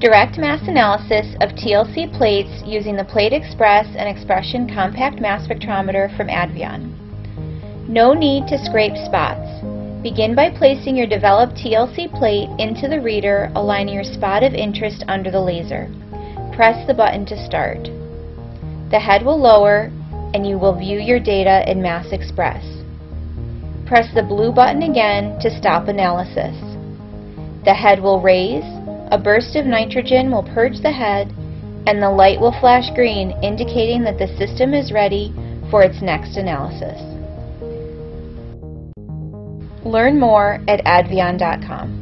Direct mass analysis of TLC plates using the Plate Express and Expression Compact Mass Spectrometer from Advion. No need to scrape spots. Begin by placing your developed TLC plate into the reader, aligning your spot of interest under the laser. Press the button to start. The head will lower and you will view your data in Mass Express. Press the blue button again to stop analysis. The head will raise, a burst of nitrogen will purge the head, and the light will flash green indicating that the system is ready for its next analysis. Learn more at advion.com.